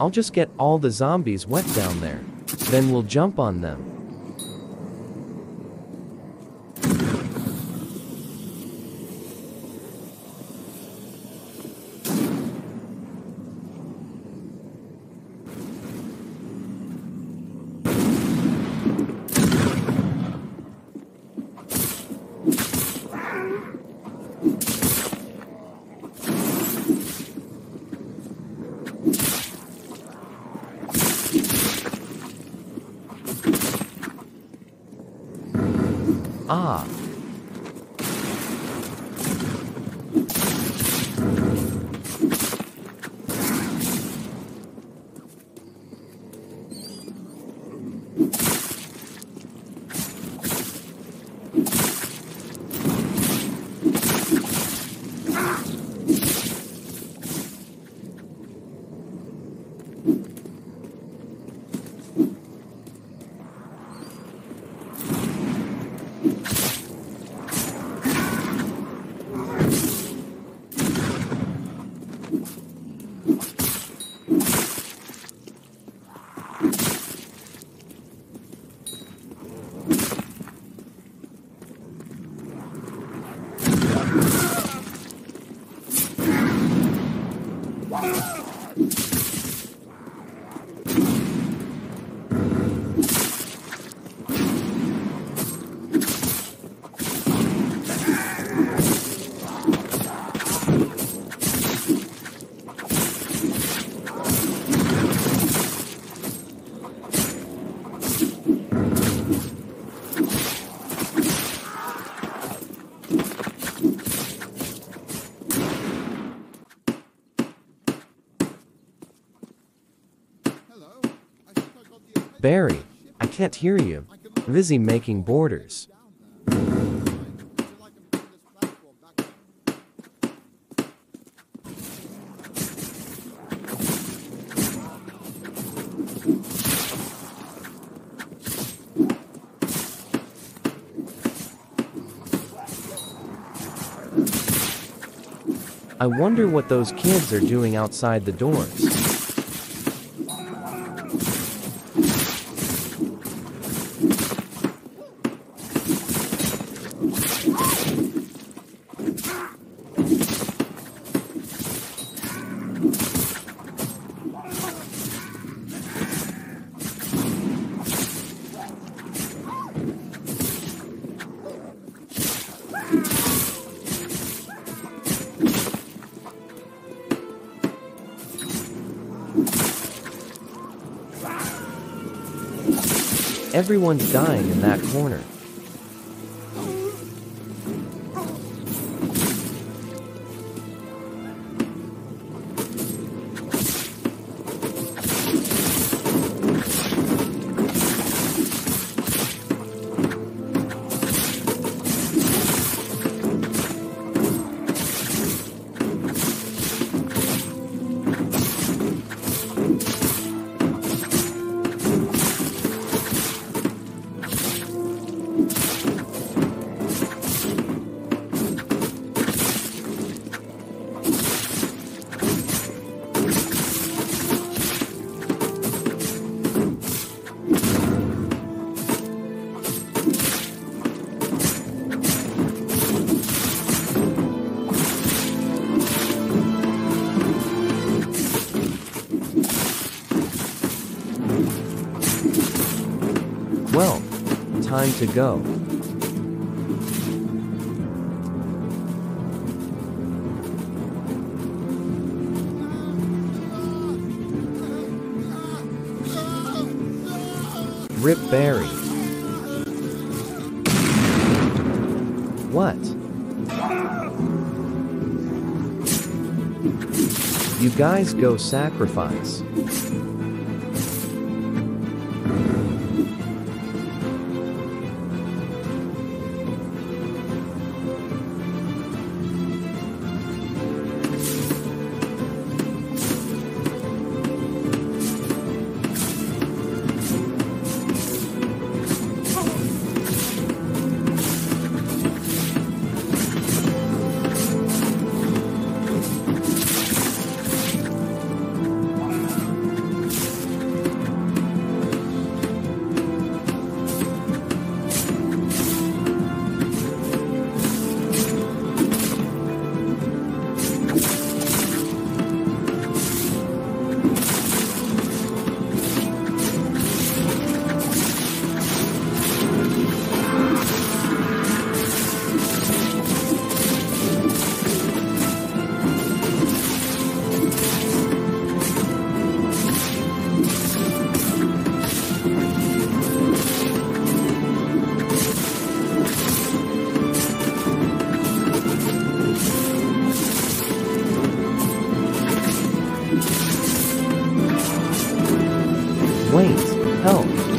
I'll just get all the zombies wet down there. Then we'll jump on them. 啊。Barry, I can't hear you. Busy making borders. I wonder what those kids are doing outside the doors. Everyone's dying in that corner. Well, time to go. Rip Barry. What? You guys go sacrifice. weight, health,